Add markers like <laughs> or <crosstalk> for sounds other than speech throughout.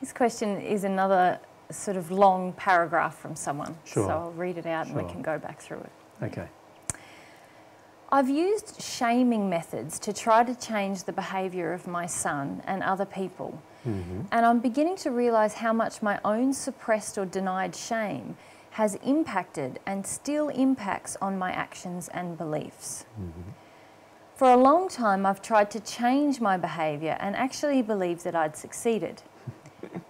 This question is another sort of long paragraph from someone. Sure. So I'll read it out and we can go back through it. Okay. I've used shaming methods to try to change the behaviour of my son and other people. Mm-hmm. And I'm beginning to realise how much my own suppressed or denied shame has impacted and still impacts on my actions and beliefs. Mm-hmm. For a long time, I've tried to change my behaviour and actually believed that I'd succeeded.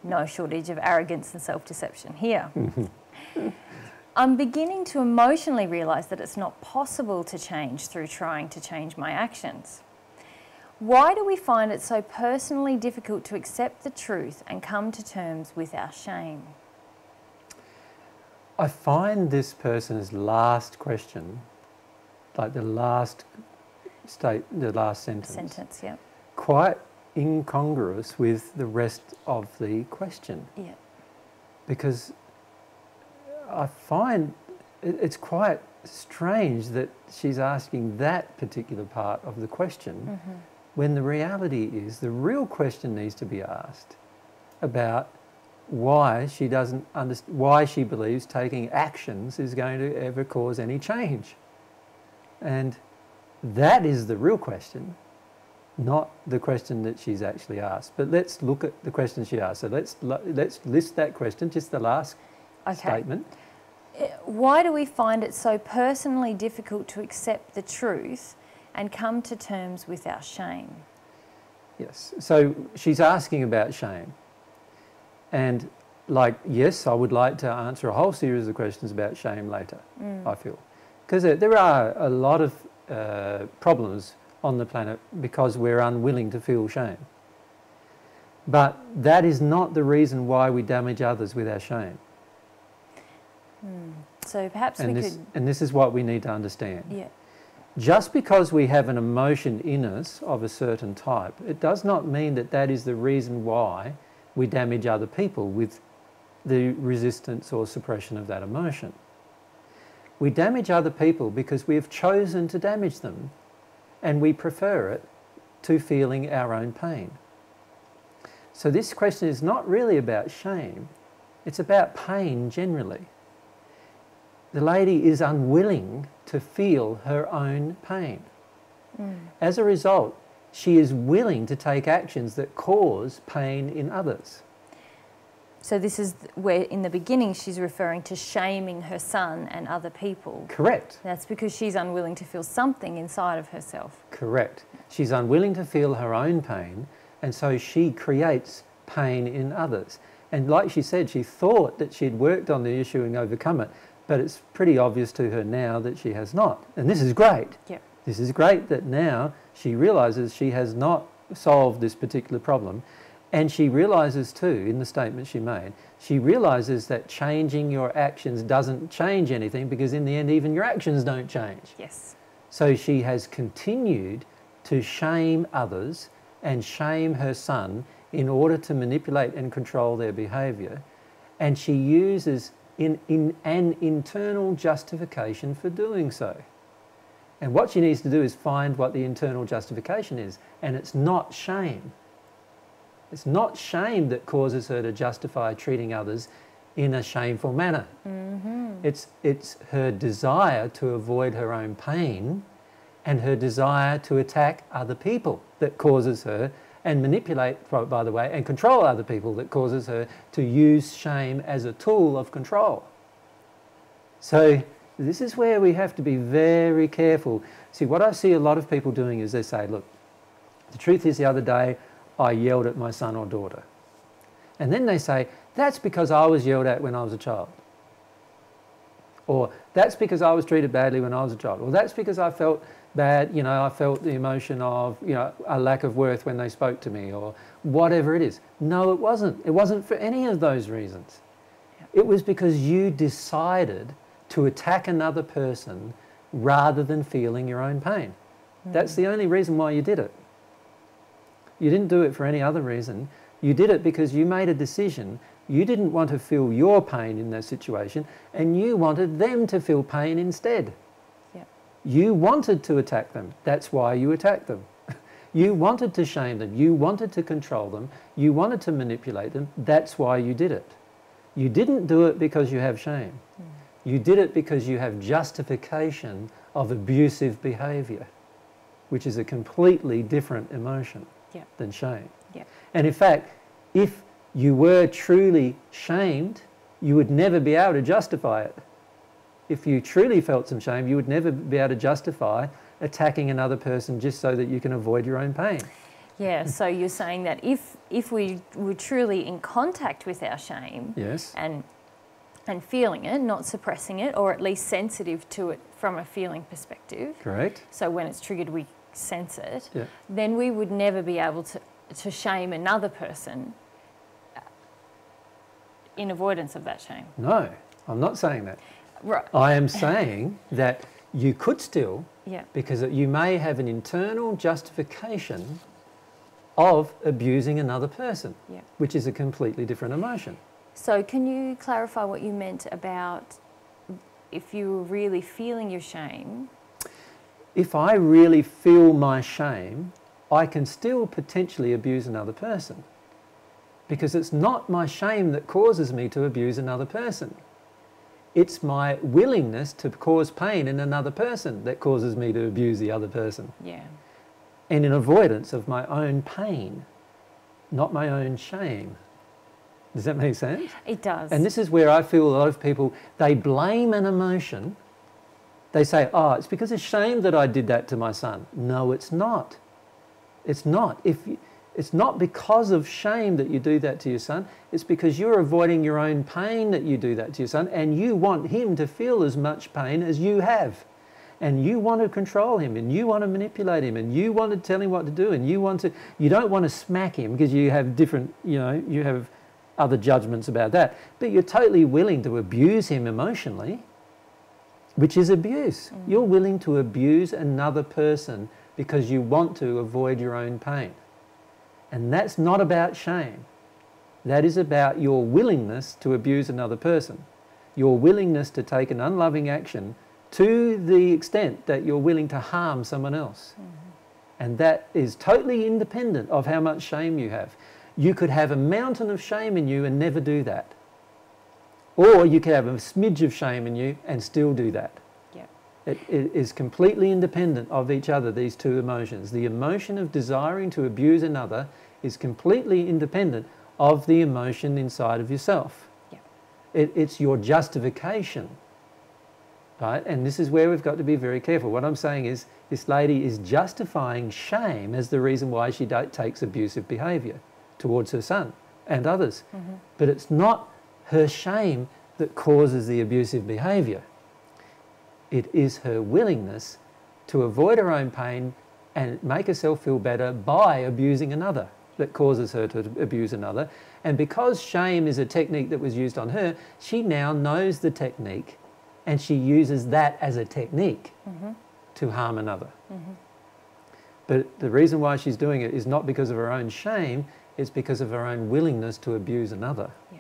No shortage of arrogance and self deception here. Mm-hmm. <laughs> I'm beginning to emotionally realise that it's not possible to change through trying to change my actions. Why do we find it so personally difficult to accept the truth and come to terms with our shame? I find this person's last question, like the last state, the last sentence, Sentence, yeah. quite incongruous with the rest of the question. Yeah. because I find it's quite strange that she's asking that particular part of the question mm-hmm. when the reality is the real question needs to be asked about why she doesn't understand why she believes taking actions is going to ever cause any change. And that is the real question not the question that she's actually asked but let's look at the question she asked so let's let's list that question just the last Okay. statement Why do we find it so personally difficult to accept the truth and come to terms with our shame? Yes. So she's asking about shame. And, like, yes, I would like to answer a whole series of questions about shame later, I feel. Because there, there are a lot of uh, problems on the planet because we're unwilling to feel shame. But that is not the reason why we damage others with our shame. Hmm. So perhaps And we this, could. and this is what we need to understand. Yeah. Just because we have an emotion in us of a certain type, it does not mean that that is the reason why we damage other people with the resistance or suppression of that emotion. We damage other people because we have chosen to damage them and we prefer it to feeling our own pain. So, this question is not really about shame, it's about pain generally the lady is unwilling to feel her own pain. Mm. As a result, she is willing to take actions that cause pain in others. So this is where, in the beginning, she's referring to shaming her son and other people. Correct, That's because she's unwilling to feel something inside of herself. correct. She's unwilling to feel her own pain, and so she creates pain in others. And like she said, she thought that she'd worked on the issue and overcome it, but it's pretty obvious to her now that she has not. And this is great. Yeah. This is great that now she realizes she has not solved this particular problem. And she realizes too, in the statement she made, she realizes that changing your actions doesn't change anything because, in the end, even your actions don't change. Yes. So she has continued to shame others and shame her son in order to manipulate and control their behavior. And she uses in, in an internal justification for doing so. And what she needs to do is find what the internal justification is. And it's not shame. It's not shame that causes her to justify treating others in a shameful manner. Mm-hmm. It's, it's her desire to avoid her own pain and her desire to attack other people that causes her and manipulate, by the way, and control other people that causes her to use shame as a tool of control. So, this is where we have to be very careful. See, what I see a lot of people doing is they say, look, the truth is the other day I yelled at my son or daughter. And then they say, that's because I was yelled at when I was a child. Or that's because I was treated badly when I was a child. Or that's because I felt bad, you know, I felt the emotion of, you know, a lack of worth when they spoke to me or whatever it is. No, it wasn't. It wasn't for any of those reasons. It was because you decided to attack another person rather than feeling your own pain. That's hmm. the only reason why you did it. You didn't do it for any other reason. You did it because you made a decision. You didn't want to feel your pain in that situation, and you wanted them to feel pain instead. Yeah. You wanted to attack them. That's why you attacked them. <laughs> You wanted to shame them. You wanted to control them. You wanted to manipulate them. That's why you did it. You didn't do it because you have shame. Mm. You did it because you have justification of abusive behavior, which is a completely different emotion yep. than shame. Yep. And in fact, if you were truly shamed, you would never be able to justify it. If you truly felt some shame, you would never be able to justify attacking another person just so that you can avoid your own pain. Yeah, <laughs> so you're saying that if if we were truly in contact with our shame, yes, and and feeling it, not suppressing it, or at least sensitive to it from a feeling perspective. Correct. So when it's triggered, we sense it. Yeah. Then we would never be able to to shame another person uh, in avoidance of that shame. No, I'm not saying that. Right. I am saying that you could still, yeah. because you may have an internal justification of abusing another person, yeah. which is a completely different emotion. So, can you clarify what you meant about if you were really feeling your shame? If I really feel my shame, I can still potentially abuse another person because it's not my shame that causes me to abuse another person. It's my willingness to cause pain in another person that causes me to abuse the other person. Yeah and in avoidance of my own pain, not my own shame. Does that make sense? It does. And this is where I feel a lot of people, they blame an emotion. They say, oh, it's because of shame that I did that to my son. No, it's not. It's not. If you, it's not because of shame that you do that to your son. It's because you're avoiding your own pain that you do that to your son, and you want him to feel as much pain as you have and you want to control him and you want to manipulate him and you want to tell him what to do and you want to you don't want to smack him because you have different you know you have other judgments about that but you're totally willing to abuse him emotionally which is abuse mm. you're willing to abuse another person because you want to avoid your own pain and that's not about shame that is about your willingness to abuse another person your willingness to take an unloving action to the extent that you're willing to harm someone else. Mm-hmm. And that is totally independent of how much shame you have. You could have a mountain of shame in you and never do that. Or you could have a smidge of shame in you and still do that. Yeah. It, it is completely independent of each other, these two emotions. The emotion of desiring to abuse another is completely independent of the emotion inside of yourself. Yeah. It, it's your justification right? And this is where we've got to be very careful. What I'm saying is this lady is justifying shame as the reason why she takes abusive behaviour towards her son and others. Mm-hmm. But it's not her shame that causes the abusive behaviour. It is her willingness to avoid her own pain and make herself feel better by abusing another that causes her to abuse another. And because shame is a technique that was used on her, she now knows the technique and she uses that as a technique mm-hmm. to harm another. Mm-hmm. But the reason why she's doing it is not because of her own shame, it's because of her own willingness to abuse another. Yeah.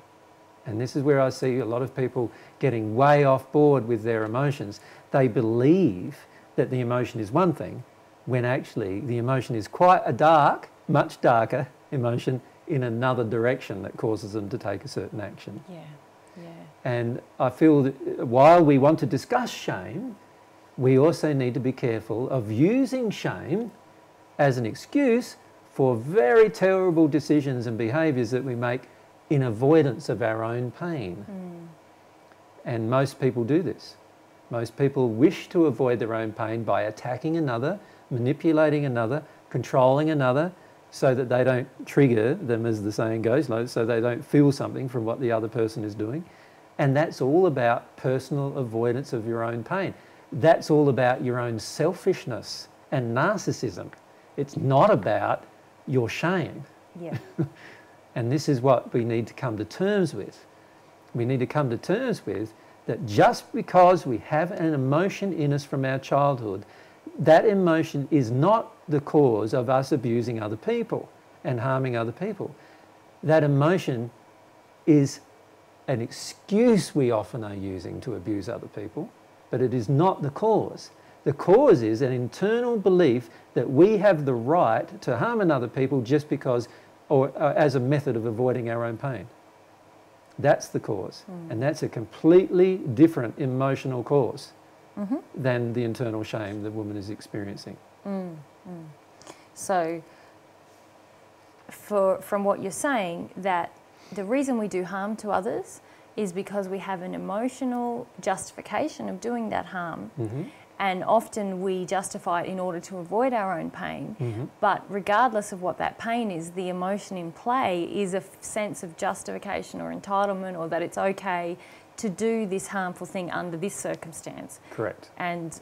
And this is where I see a lot of people getting way off board with their emotions. They believe that the emotion is one thing, when actually the emotion is quite a dark, much darker emotion in another direction that causes them to take a certain action. Yeah. And I feel that uh, while we want to discuss shame, we also need to be careful of using shame as an excuse for very terrible decisions and behaviours that we make in avoidance of our own pain. Mm. And most people do this. Most people wish to avoid their own pain by attacking another, manipulating another, controlling another, so that they don't trigger them, as the saying goes, so they don't feel something from what the other person is doing. And that's all about personal avoidance of your own pain. That's all about your own selfishness and narcissism. It's not about your shame. Yeah. <laughs> and this is what we need to come to terms with. We need to come to terms with that just because we have an emotion in us from our childhood, that emotion is not the cause of us abusing other people and harming other people. That emotion is an excuse we often are using to abuse other people, but it is not the cause. The cause is an internal belief that we have the right to harm another people just because, or uh, as a method of avoiding our own pain. That's the cause. And that's a completely different emotional cause Mhm. than the internal shame the woman is experiencing. So, for, from what you're saying, that the reason we do harm to others is because we have an emotional justification of doing that harm. hmm And often we justify it in order to avoid our own pain. hmm But regardless of what that pain is, the emotion in play is a f- sense of justification or entitlement or that it's okay to do this harmful thing under this circumstance. Correct. And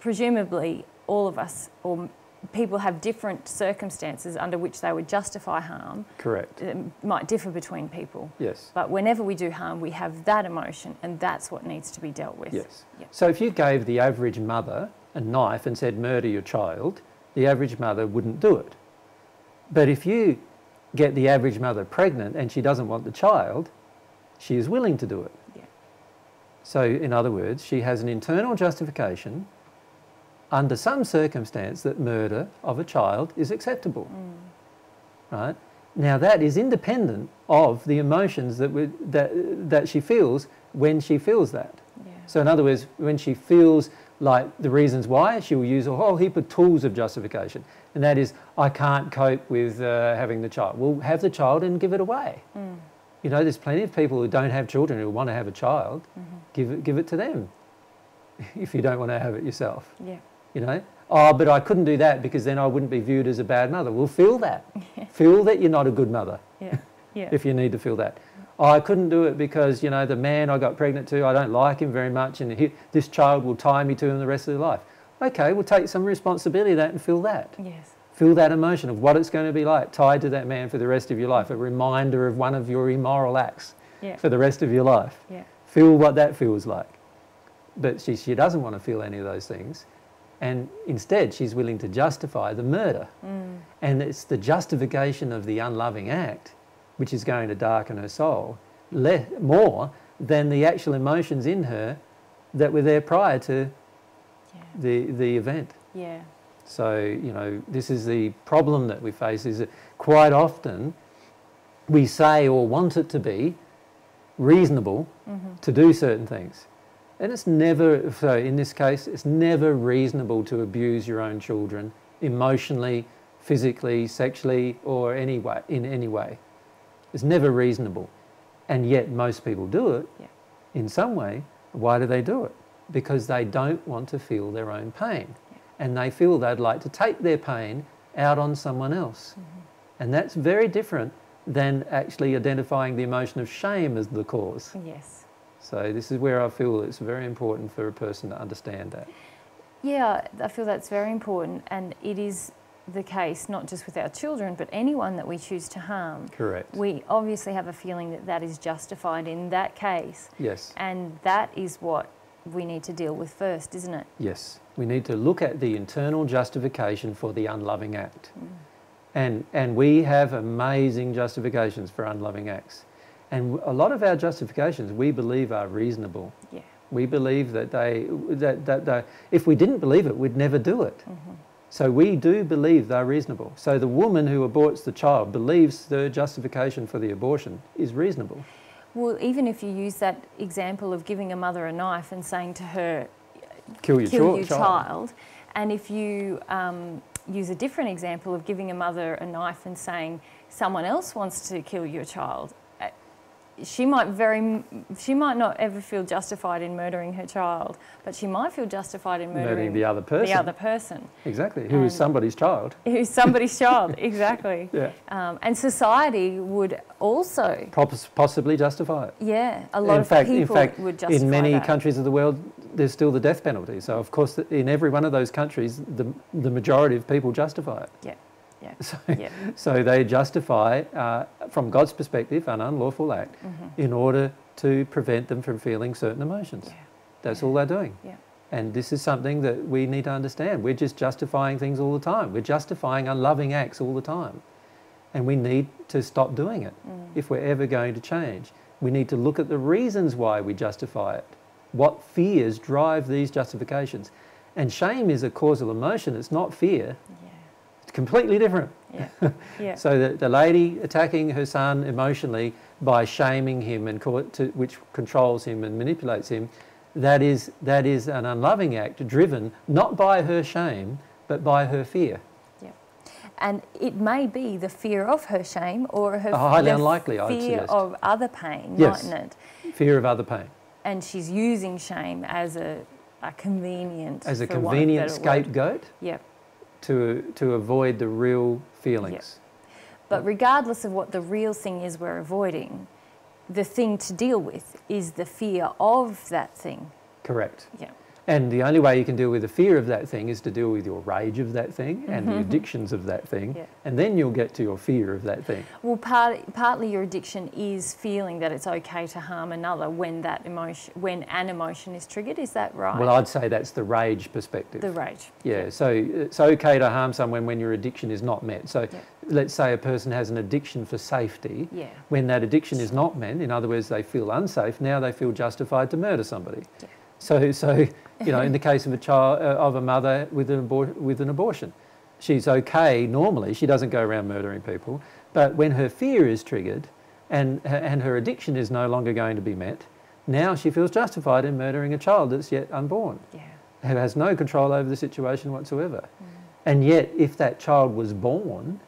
presumably, all of us or people have different circumstances under which they would justify harm. Correct. It might differ between people. Yes. But whenever we do harm, we have that emotion, and that's what needs to be dealt with. Yes. Yep. So if you gave the average mother a knife and said, murder your child, the average mother wouldn't do it. But if you get the average mother pregnant and she doesn't want the child, she is willing to do it. Yeah. So, in other words, she has an internal justification under some circumstance that murder of a child is acceptable. Right? Now, that is independent of the emotions that, we, that, that she feels when she feels that. Yeah. So, in other words, when she feels like the reasons why, she will use a whole heap of tools of justification. And that is, I can't cope with uh, having the child. Well, have the child and give it away. Mm. You know, there's plenty of people who don't have children who want to have a child. Mm-hmm. Give, it, give it to them <laughs> if you don't want to have it yourself. Yeah. You know, oh, but I couldn't do that because then I wouldn't be viewed as a bad mother. Well, feel that. <laughs> feel that you're not a good mother Yeah. Yeah. <laughs> if you need to feel that. Oh, I couldn't do it because, you know, the man I got pregnant to, I don't like him very much and he, this child will tie me to him the rest of their life. Okay, we'll take some responsibility of that and feel that. yes. Feel that emotion of what it's going to be like tied to that man for the rest of your life, a reminder of one of your immoral acts Yeah. for the rest of your life. Yeah. Feel what that feels like. But she, she doesn't want to feel any of those things. And instead, she's willing to justify the murder. Mm. And it's the justification of the unloving act which is going to darken her soul more than the actual emotions in her that were there prior to Yeah. the, the event. Yeah. So, you know, this is the problem that we face is that quite often we say or want it to be reasonable Mm-hmm. to do certain things. And it's never, so in this case, it's never reasonable to abuse your own children emotionally, physically, sexually, or any way, in any way. It's never reasonable. And yet most people do it Yeah. in some way. Why do they do it? Because they don't want to feel their own pain. And they feel they'd like to take their pain out on someone else. Mm-hmm. And that's very different than actually identifying the emotion of shame as the cause. Yes. So this is where I feel it's very important for a person to understand that. Yeah, I feel that's very important, and it is the case not just with our children, but anyone that we choose to harm. Correct. We obviously have a feeling that that is justified in that case, Yes. and that is what we need to deal with first, isn't it? Yes. We need to look at the internal justification for the unloving act. Mm. And, and we have amazing justifications for unloving acts. And a lot of our justifications we believe are reasonable. Yeah. We believe that they, that, that they, if we didn't believe it, we'd never do it. Mm-hmm. So we do believe they're reasonable. So the woman who aborts the child believes the justification for the abortion is reasonable. Well, even if you use that example of giving a mother a knife and saying to her, Kill your, kill chil- your child. And if you um, use a different example of giving a mother a knife and saying someone else wants to kill your child, she might very she might not ever feel justified in murdering her child, but she might feel justified in murdering, Murdering the other person. the other person Exactly. Who is somebody's child. <laughs> who's somebody's <laughs> child. Exactly. Yeah. Um, and society would also, Poss- Possibly justify it. yeah, a lot in of fact, in fact, would justify in many that. countries of the world, there's still the death penalty. So, of course, in every one of those countries, the, the majority of people justify it. Yeah. Yeah. <laughs> So, Yeah. so they justify, uh, from God's perspective, an unlawful act Mm-hmm. in order to prevent them from feeling certain emotions. Yeah. That's Yeah. all they're doing. Yeah. And this is something that we need to understand. We're just justifying things all the time. We're justifying unloving acts all the time. And we need to stop doing it Mm. if we're ever going to change. We need to look at the reasons why we justify it. What fears drive these justifications? And shame is a causal emotion, it's not fear. Yeah. Completely different. Yeah. <laughs> Yeah. So the, the lady attacking her son emotionally by shaming him and to, which controls him and manipulates him, that is, that is an unloving act driven not by her shame but by her fear. Yeah. And it may be the fear of her shame or her Oh, highly the unlikely, fear of other pain, Yes. mightn't it? Fear of other pain. And she's using shame as a, a convenient As a for want of convenient scapegoat Yeah. To, to avoid the real feelings. But regardless of what the real thing is we're avoiding, the thing to deal with is the fear of that thing. Correct. Yeah. And the only way you can deal with the fear of that thing is to deal with your rage of that thing and the mm-hmm. addictions of that thing. Yeah. And then you'll get to your fear of that thing. Well, part, partly your addiction is feeling that it's okay to harm another when that emotion, when an emotion is triggered. Is that right? Well, I'd say that's the rage perspective. the rage. yeah, so it's okay to harm someone when your addiction is not met. So Yeah. let's say a person has an addiction for safety. Yeah. When that addiction is not met, in other words, they feel unsafe, now they feel justified to murder somebody. Yeah. So, so you know, in the case of a child, uh, of a mother with an, abor- with an abortion, she's okay normally. She doesn't go around murdering people. But when her fear is triggered, and and her addiction is no longer going to be met, now she feels justified in murdering a child that's yet unborn, Yeah. who has no control over the situation whatsoever. And yet, if that child was born,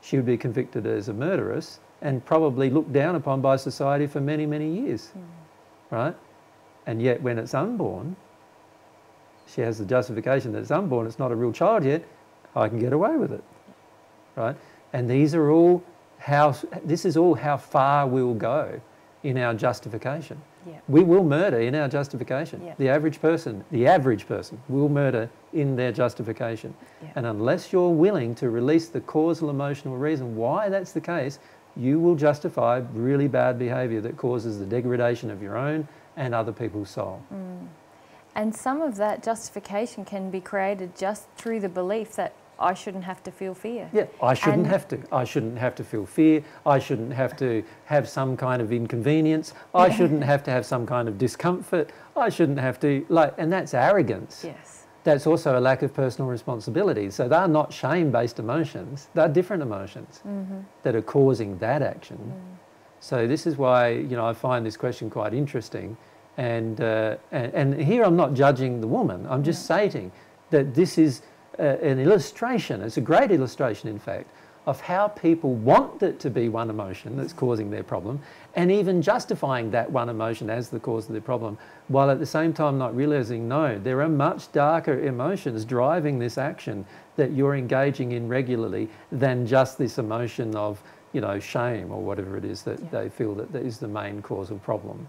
she would be convicted as a murderess and probably looked down upon by society for many, many years, right? And yet, when it's unborn, she has the justification that it's unborn, it's not a real child yet, I can get away with it, right? And these are all how, this is all how far we'll go in our justification. Yeah. We will murder in our justification. Yeah. The average person, the average person will murder in their justification. Yeah. And unless you're willing to release the causal emotional reason why that's the case, you will justify really bad behavior that causes the degradation of your own and other people's soul. Mm. And some of that justification can be created just through the belief that I shouldn't have to feel fear. Yeah, I shouldn't And- have to. I shouldn't have to feel fear. I shouldn't have to have some kind of inconvenience. I shouldn't have to have some kind of discomfort. I shouldn't have to like and that's arrogance. Yes. That's also a lack of personal responsibility. So they're not shame-based emotions. They're different emotions mm-hmm. that are causing that action. Mm. So this is why you know I find this question quite interesting, and uh, and, and here I'm not judging the woman. I'm just stating that this is uh, an illustration. It's a great illustration, in fact, of how people want it to be one emotion that's causing their problem, and even justifying that one emotion as the cause of their problem, while at the same time not realizing no, there are much darker emotions driving this action that you're engaging in regularly than just this emotion of you know shame or whatever it is that Yeah. they feel that is the main causal problem.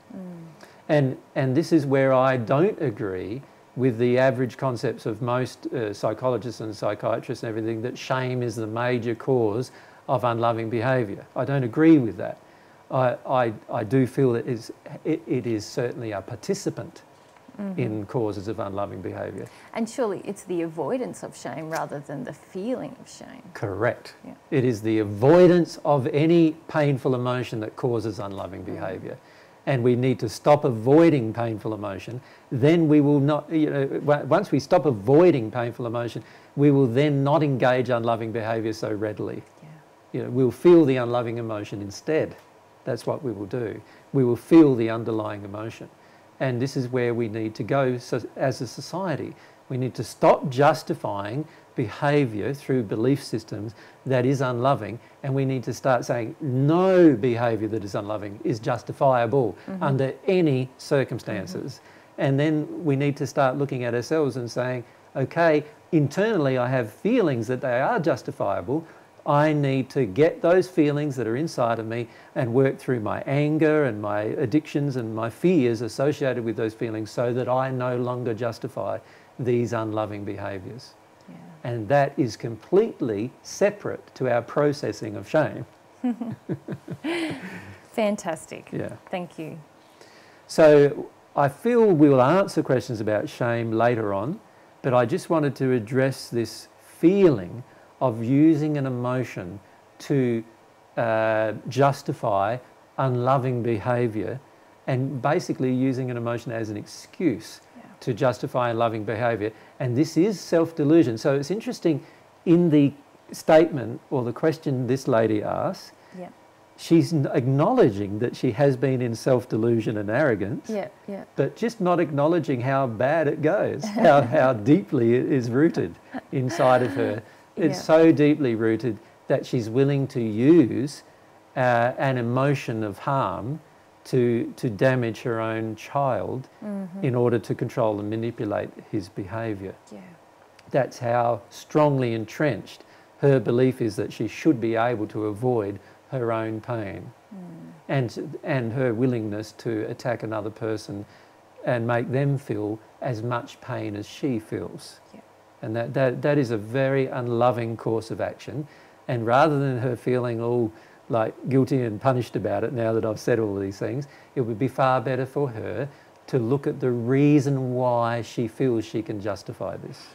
And, and this is where I don't agree with the average concepts of most uh, psychologists and psychiatrists and everything that shame is the major cause of unloving behaviour. I don't agree with that. I, I, I do feel is, it, it is certainly a participant Mm-hmm. in causes of unloving behaviour. And surely it's the avoidance of shame rather than the feeling of shame. Correct. Yeah. It is the avoidance of any painful emotion that causes unloving mm-hmm. behaviour. And we need to stop avoiding painful emotion. Then we will not, you know, once we stop avoiding painful emotion, we will then not engage unloving behaviour so readily. Yeah. You know, we'll feel the unloving emotion instead. That's what we will do. We will feel the underlying emotion. And this is where we need to go so, as a society. We need to stop justifying behaviour through belief systems that is unloving, and we need to start saying no behaviour that is unloving is justifiable mm-hmm. under any circumstances. Mm-hmm. And then we need to start looking at ourselves and saying, okay, internally I have feelings that they are justifiable. I need to get those feelings that are inside of me and work through my anger and my addictions and my fears associated with those feelings so that I no longer justify these unloving behaviours. Yeah. And that is completely separate to our processing of shame. <laughs> Fantastic. Yeah. Thank you. So I feel we'll answer questions about shame later on, but I just wanted to address this feeling of using an emotion to uh, justify unloving behaviour and basically using an emotion as an excuse Yeah. to justify unloving behaviour. And this is self delusion. So it's interesting in the statement or the question this lady asks, Yeah. she's acknowledging that she has been in self delusion and arrogance, Yeah. Yeah. but just not acknowledging how bad it goes, how, how deeply it is rooted inside of her. <laughs> It's Yeah. so deeply rooted that she's willing to use uh, an emotion of harm to, to damage her own child Mm-hmm. in order to control and manipulate his behaviour. Yeah. That's how strongly entrenched her belief is that she should be able to avoid her own pain Mm. and, and her willingness to attack another person and make them feel as much pain as she feels. Yeah. And that, that, that is a very unloving course of action. And rather than her feeling all like guilty and punished about it now that I've said all these things, it would be far better for her to look at the reason why she feels she can justify this.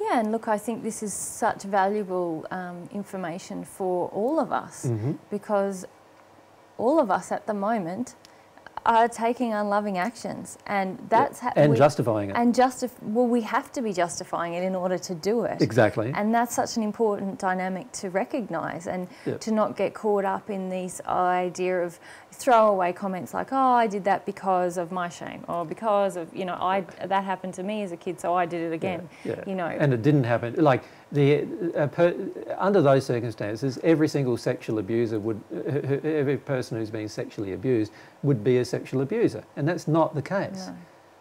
Yeah, and look, I think this is such valuable um, information for all of us Mm-hmm. because all of us at the moment are taking unloving actions, and that's ha- and we- justifying it. and justif- well, we have to be justifying it in order to do it. exactly. And that's such an important dynamic to recognise and Yeah. to not get caught up in this idea of throwaway comments like, "Oh, I did that because of my shame," or because of you know, I that happened to me as a kid, so I did it again. Yeah, You know, and it didn't happen. Like the uh, per, under those circumstances, every single sexual abuser would, uh, every person who's been sexually abused would be a sexual abuser, and that's not the case. no.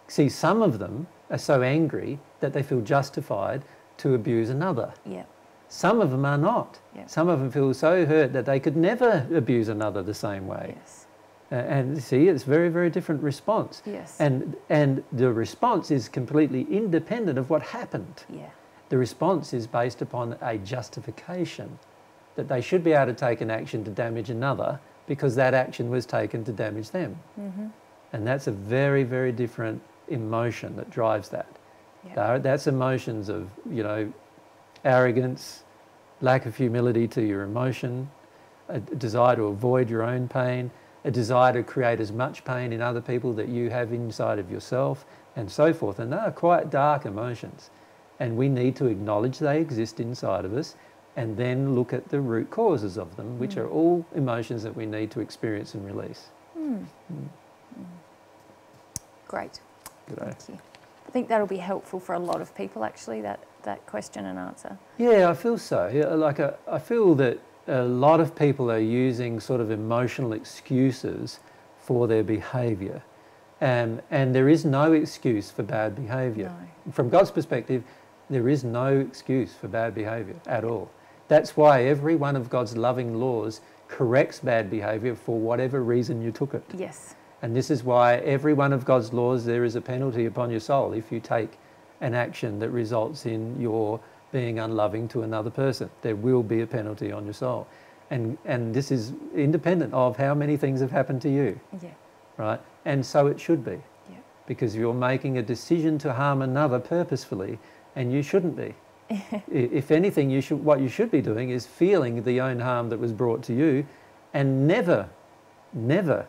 See, some of them are so angry that they feel justified to abuse another. yeah, Some of them are not. Yeah. Some of them feel so hurt that they could never abuse another the same way. yes, Uh, and see, it's very, very different response. yes, And, and the response is completely independent of what happened. yeah, The response is based upon a justification that they should be able to take an action to damage another because that action was taken to damage them. hmm And that's a very, very different emotion that drives that. yeah, That's emotions of, you know, arrogance, lack of humility to your emotion, a desire to avoid your own pain, a desire to create as much pain in other people that you have inside of yourself, and so forth. And they are quite dark emotions. And we need to acknowledge they exist inside of us and then look at the root causes of them, which Mm. are all emotions that we need to experience and release. Mm. Mm. great. Good. Thank you. I think that'll be helpful for a lot of people, actually. That that question and answer. Yeah, I feel so. Yeah, Like I, I feel that a lot of people are using sort of emotional excuses for their behaviour. And, and there is no excuse for bad behaviour. No. From God's perspective, there is no excuse for bad behaviour at all. That's why every one of God's loving laws corrects bad behaviour for whatever reason you took it. Yes. And this is why every one of God's laws, there is a penalty upon your soul if you take an action that results in your being unloving to another person. There will be a penalty on your soul. And, and this is independent of how many things have happened to you, Yeah. right? And so it should be. Yeah. Because you're making a decision to harm another purposefully, and you shouldn't be. <laughs> If anything, you should, what you should be doing is feeling the own harm that was brought to you and never, never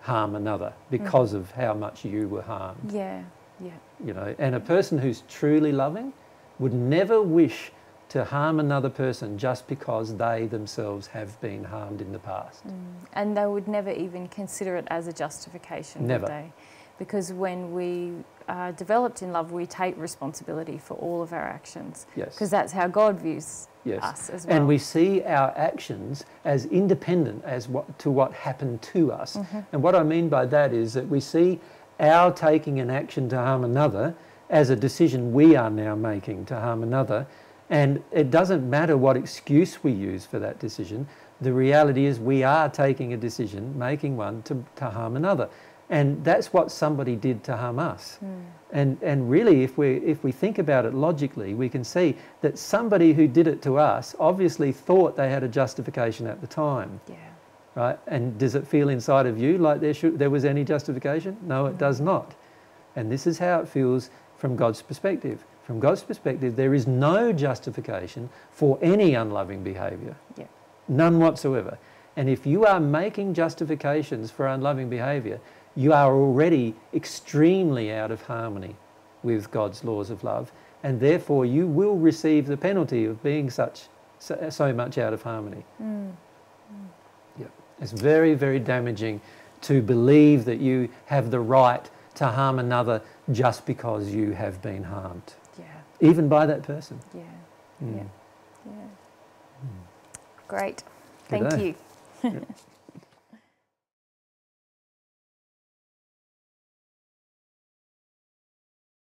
harm another because of how much you were harmed Yeah. Yeah. you know and a person who's truly loving would never wish to harm another person just because they themselves have been harmed in the past Mm. And they would never even consider it as a justification, Never. would they? Because when we are developed in love, we take responsibility for all of our actions. yes Because that's how God views yes us as well. and we see our actions as independent as what to what happened to us Mhm. and what i mean by that is that we see our taking an action to harm another as a decision we are now making to harm another and it doesn't matter what excuse we use for that decision the reality is we are taking a decision making one to, to harm another and that's what somebody did to harm us Mm. and, and really, if we, if we think about it logically, we can see that somebody who did it to us obviously thought they had a justification at the time, Yeah. right? And does it feel inside of you like there, should, there was any justification? No, it does not. And this is how it feels from God's perspective. From God's perspective, there is no justification for any unloving behaviour. Yeah. None whatsoever. And if you are making justifications for unloving behaviour, you are already extremely out of harmony with God's laws of love, and therefore you will receive the penalty of being such so, so much out of harmony. Mm. Yep. It's very, very damaging to believe that you have the right to harm another just because you have been harmed, Yeah. even by that person. Yeah. Mm. Yeah. Yeah. Great. Thank you.